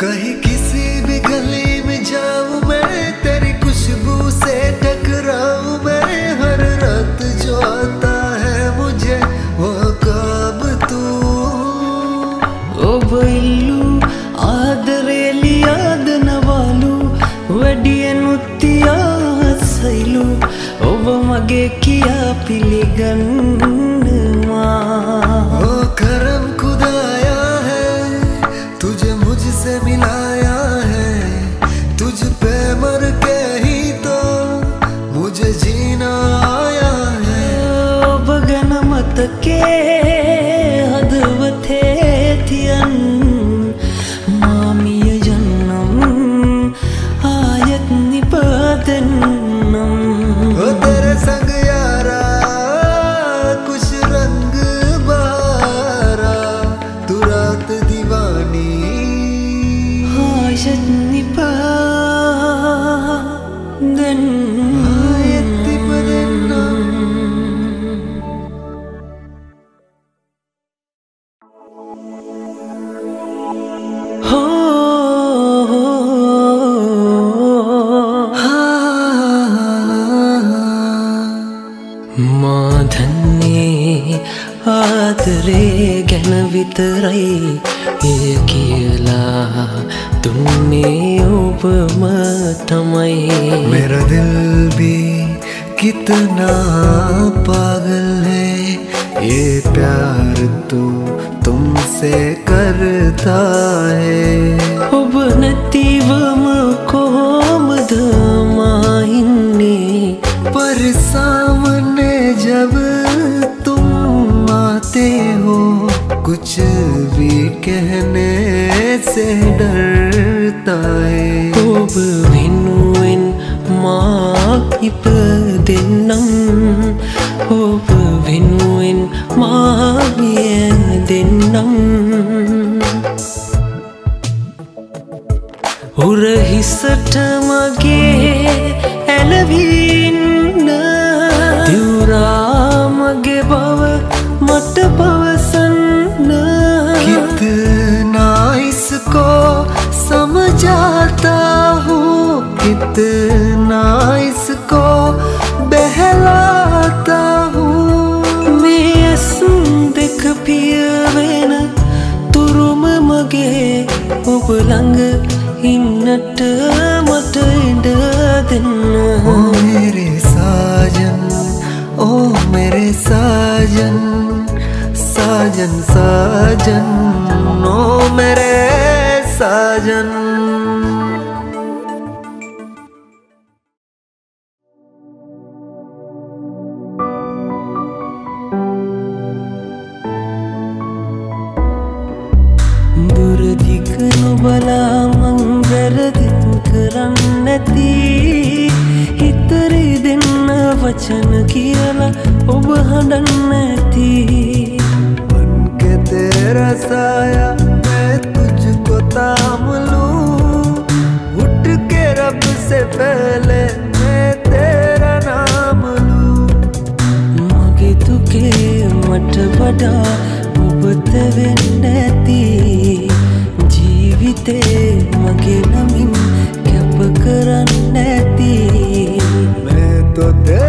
कहीं किसी भी गली में जाऊं मैं तेरी खुशबू से टकराऊं मैं हर रात जो आता है मुझे वो कब तू ಒಬ್ಬ ಇಲ್ಲು ಆದರೇಲಿ ಆದನವಾಲು ವಡಿಯನುತ್ತಿಯ ಸೈಲು ಒಬ್ಬ ಮಗೆ ಕಿಯ ಪಿಲಿಗನ್ನಮಾ කොහොමද මාඉන්නේ पर सामने जब तुम आते हो कुछ भी कहने से डरता है ඔබ වෙනුවෙන් මා ඉප දෙන්නම් ඔබ වෙනුවෙන් මාවිය දෙන්නම් උරහිසට कितना इसको समझाता हूँ कितना इसको बहलाता हूँ මේ ඇසුම් දෙක පියවෙන තුරුම මගේ ඔබ ළඟ ඉන්නට මට ඉඩ දෙන්න ओ मेरे साजन ओ मेरे साजन साजन साजन नो मेरे साजन। මගේ දුකේ මට වඩා ඔබත වෙන්න ඇති ජීවිතේ මගේ නමින් කැප කරන්න ඇති मैं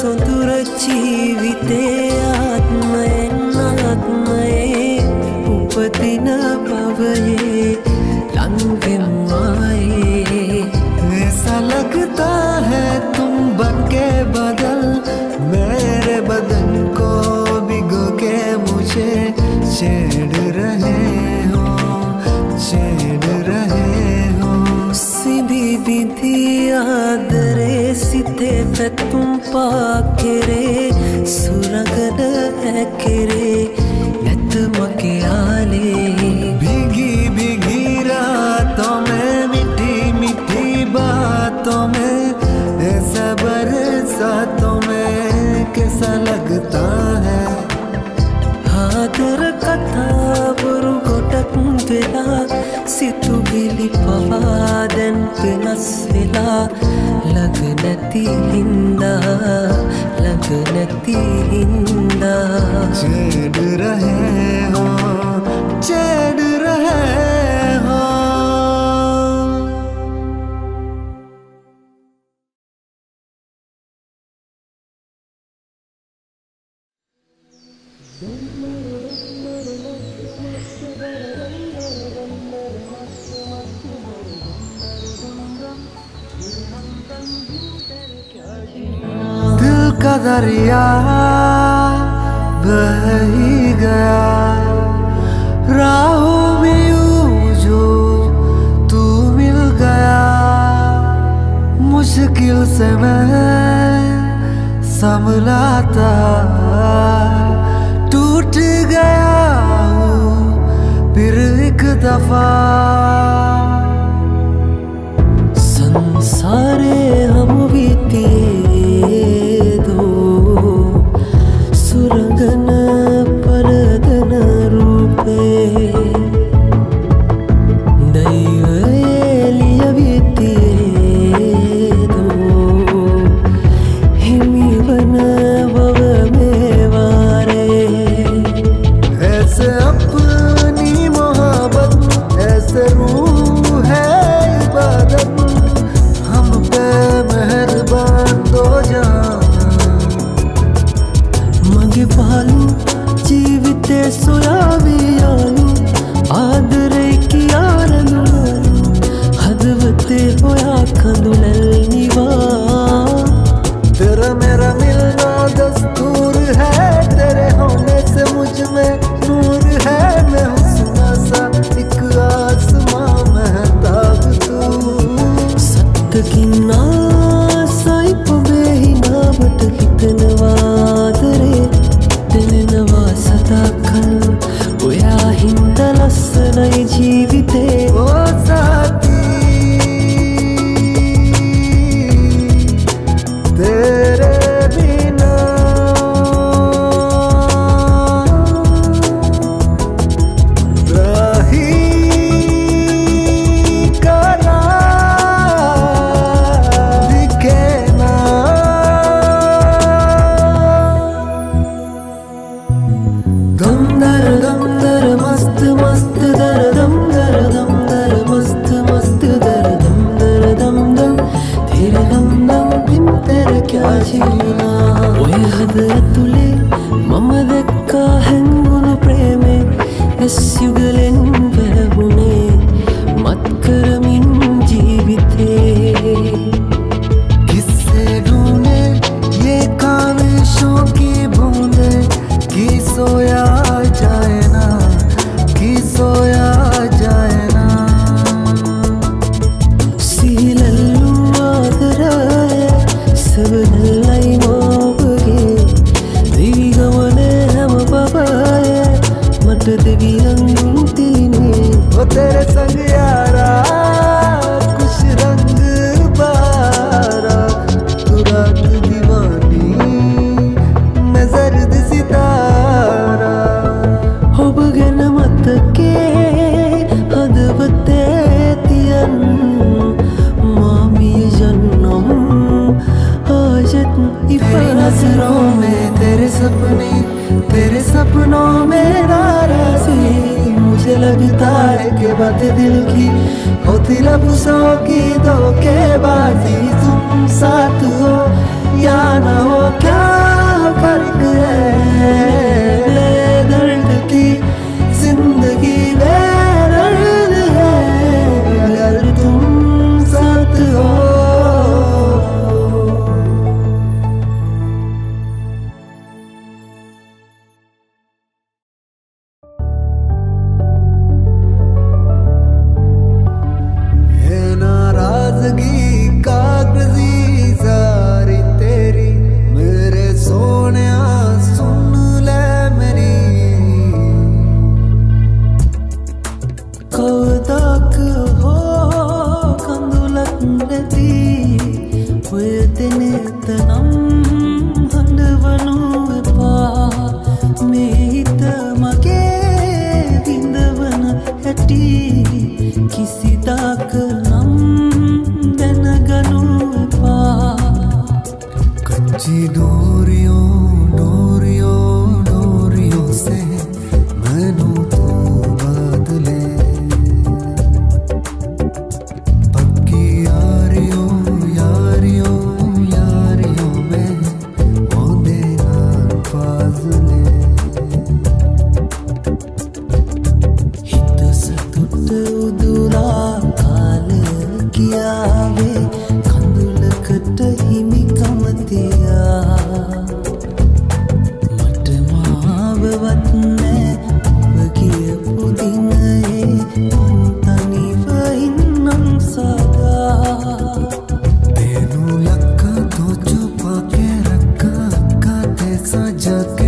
जीविते आत्मये नात्मये उपति न पवये रंग मुआए ऐसा लगता है तुम बन के बदल, मेरे बदन को भिगो के मुझे छेड़ रहे। පැතුම් පාකෙරේ සුරගඩ හැකෙරේ සිතුවිලි පවාදැන් වෙනස් වෙලා ළඟ නැති හින්දා ළඟ නැති හින්දා චඩ රහේ හෝ චඩ රහේ හෝ Thank you. दिल का दरिया बह ही गया। राहों में जो तू मिल गया। मुश्किल से मैं संभला था टूट गया हूँ फिर एक दफ़ा। धोखेबाजी तुम साथ हो या ना ऐसा जग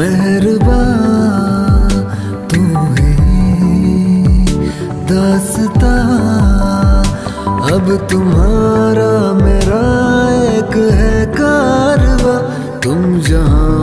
मेहरबा तू है दासता। अब तुम्हारा मेरा एक है कारवा। तुम जहाँ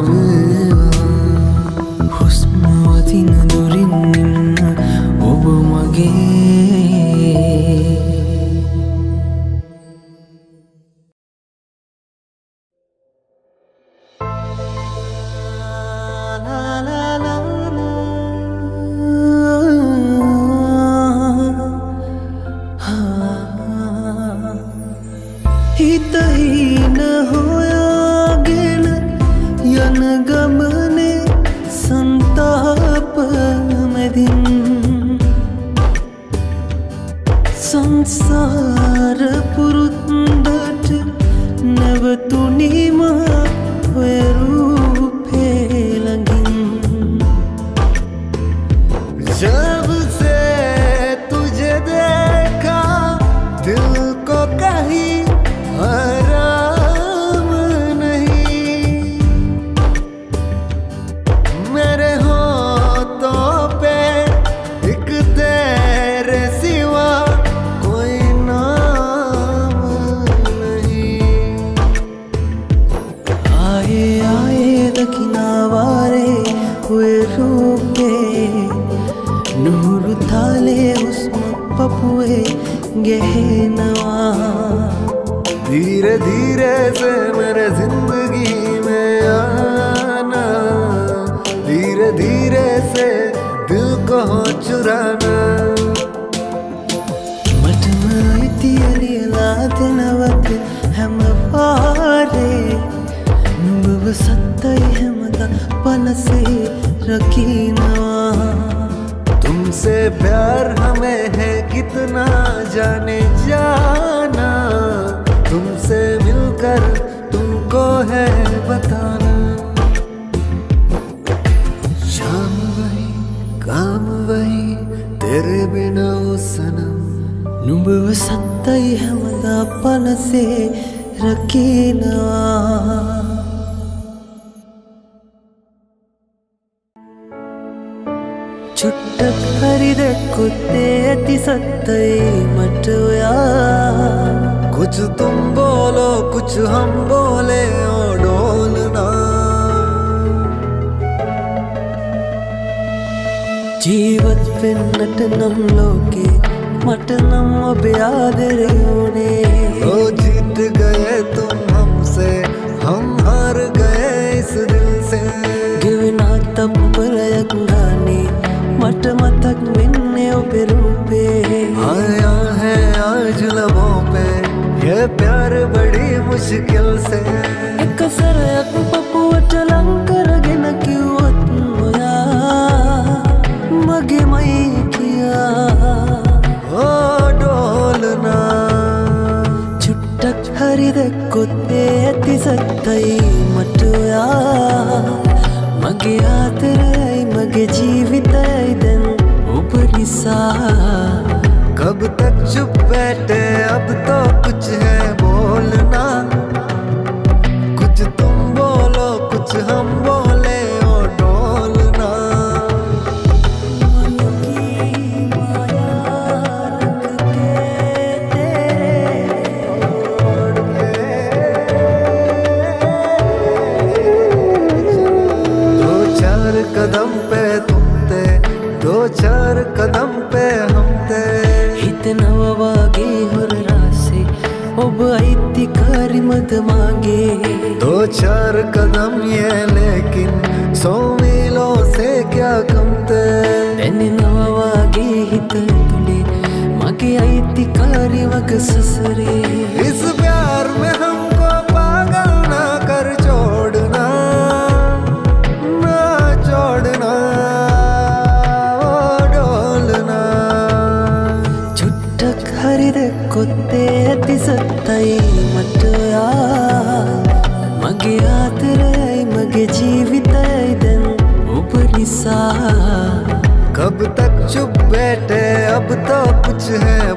तई हमदापन से रकीना ಚುಟ್ಟ ಹರಿದಕ್ಕೂ ತೇತಿ ಸತ್ತೈ ಮಟುಯಾ कुछ तुम बोलो कुछ हम बोले जीवत पे नटनम लोके मटलम ब्यागरियों रोने ओ जीत गए तुम हमसे हम हार गए इस दिल से। गिवना तब तपलयक गाने मट मथक मिन्ने पे रूपे। आया है आज लबों पे ये प्यार बड़ी मुश्किल से। एक सर अकबर හරි දැක්කොත්තේ ඇති සත්තයි මටයා මගේ ආතරයි මගේ ජීවිතයි දැන් ඔබ නිසා कब तक चुप बैठे अब तो कुछ है හිතනවවාගේ හොරරාසේ ඔබ අයිතිකාරිමත මාගේ? දෝචාර කදම් යලකින් සෝමේලෝ සේකයාකම්ත දැනෙනවවාගේ හිත තුළේ මගේ අයිතිකාරිවක සසරේ. चुप बैठे अब तो कुछ है